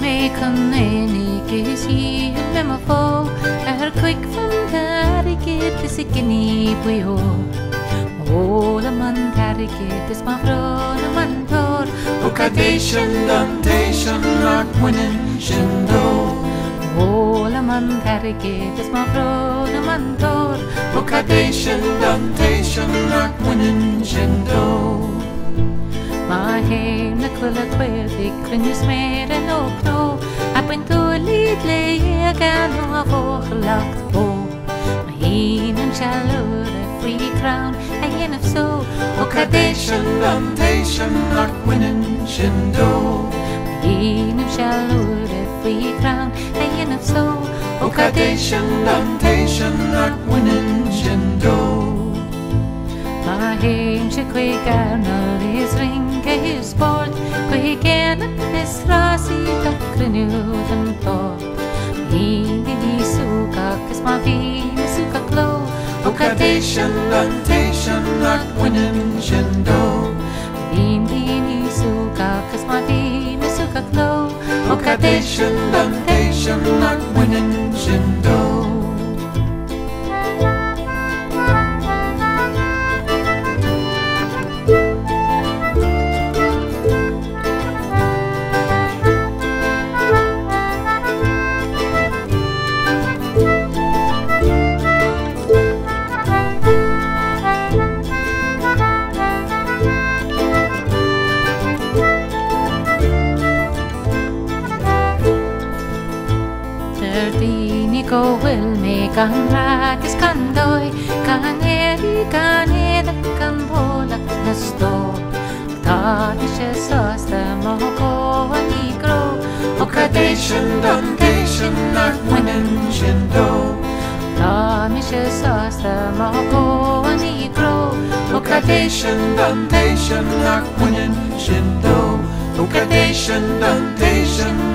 mekaneni kesi memafo er quick from is get in sickini puyo ola man daddy get this my frona mantor o kadation dantation rock winning shindo ola man daddy get this my frona mantor o kadation dantation rock winning shindo my hand the quill Krynis mer en okno Apen tulit le gan a foch lagt po Ma hin en chalur a free crown. A yen of so Occasion, dantation, not winning, shindo. Hin en chalur a free crown. A yen of so Occasion, dantation, not winning, shindo. Ma heim se kwe garnal is ring rasi tak krynud an to Hin di suka kas ma vi suka klo Occasion, dantation, not winning, shindo. Hindi suka kas ma vi suka klo Occasion, dantation, not winning, shindo. Terdini eri kan eda kan bolak na sto ta ishe sasta mo ko ani kro Occasion, dantation, not winning, shindo. ta mishe sasta mo ko ani kro Occasion, dantation, not winning, shindo. Winning, shindo.